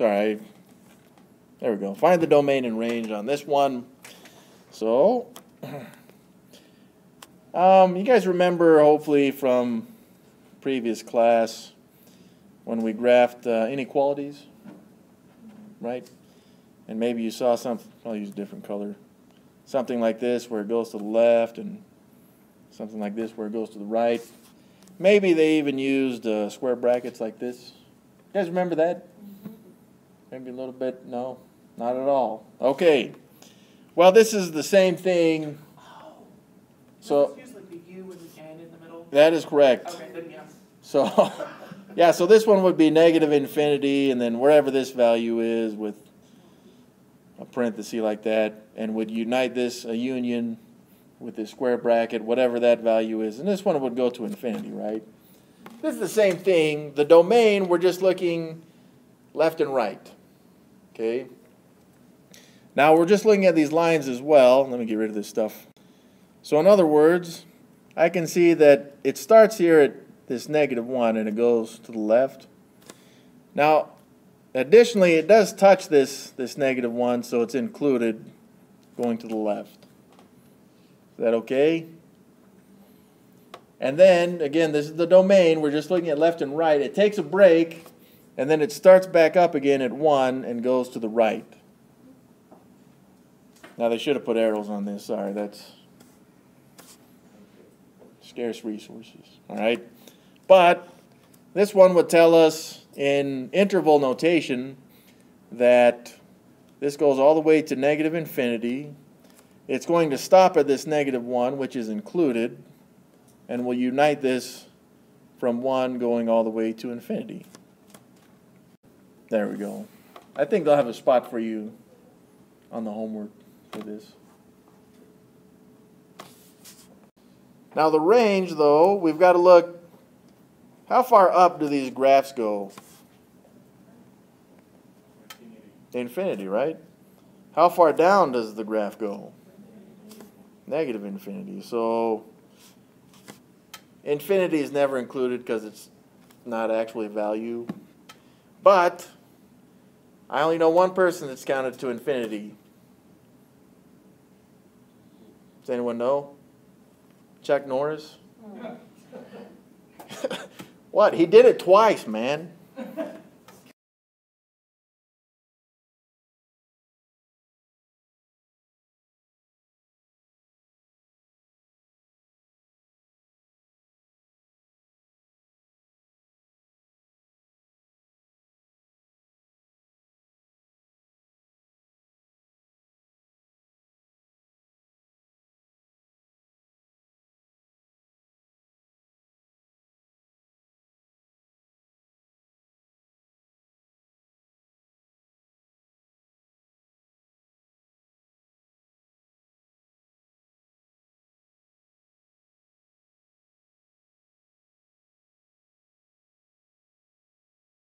sorry. There we go. Find the domain and range on this one. So, um, you guys remember hopefully from previous class when we graphed uh, inequalities, right? And maybe you saw something, I'll use a different color. Something like this where it goes to the left and something like this where it goes to the right. Maybe they even used uh, square brackets like this. You guys remember that? Maybe a little bit, no, not at all. Okay. Well, this is the same thing. Oh. So Use like the U and the N in the middle. that is correct. Okay, then yes. So, yeah, so this one would be negative infinity, and then wherever this value is with a parenthesis like that, and would unite this, a union, with this square bracket, whatever that value is, and this one would go to infinity, right? This is the same thing. The domain, we're just looking left and right, okay? Now, we're just looking at these lines as well. Let me get rid of this stuff. So, in other words, I can see that it starts here at this negative 1 and it goes to the left. Now, additionally, it does touch this, this negative 1, so it's included going to the left. Is that okay? And then, again, this is the domain. We're just looking at left and right. It takes a break, and then it starts back up again at 1 and goes to the right. Now, they should have put arrows on this. Sorry, that's scarce resources. All right? But this one would tell us in interval notation that this goes all the way to negative infinity. It's going to stop at this negative 1, which is included, and we'll unite this from 1 going all the way to infinity. There we go. I think they'll have a spot for you on the homework for this. Now the range, though, we've got to look, how far up do these graphs go? Infinity, right? How far down does the graph go? Negative infinity. So infinity is never included because it's not actually a value. But I only know one person that's counted to infinity. Does anyone know? Chuck Norris? what? He did it twice, man.